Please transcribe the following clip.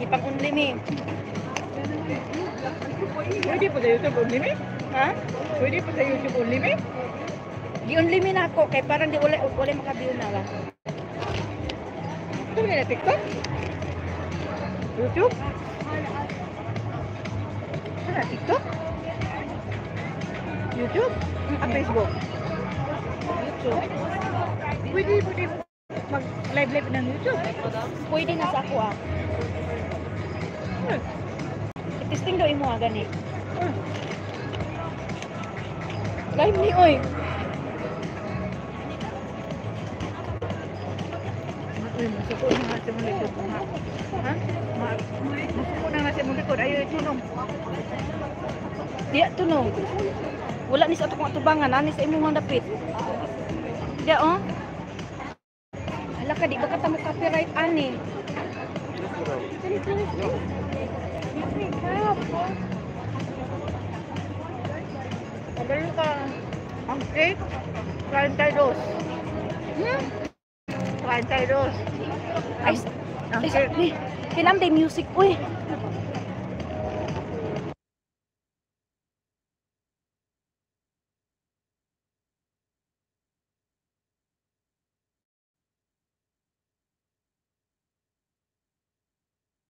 ipang unli mi. Pwede po sa YouTube only me? Ha? Pwede po sa YouTube only me? Gi-unli mi na ako kay parang di uli uli makabiyo na ba. Ito na TikTok? YouTube? Ano, TikTok? YouTube? Ah, Facebook? YouTube. Pwede, pwede mag-live-live ng YouTube. Pwede na sa ako ah. Hmm. Testing daw imo ah gani. Hmm. Live ni oy. Masuko na nga si mong likod. Ha? Ha? Ma- Masuko na nga si mong likod. Ayaw itunong. Diya tunog. Wala ni sa atong atubangan, ani sa imong dapit. Diya oh. Hala ka di ba ka mo copyright ani? Magaling ka. Ang cake, 32. Hmm? 32. Ay, Ang cake. kailan day music uy.